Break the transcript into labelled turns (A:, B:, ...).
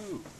A: Woo!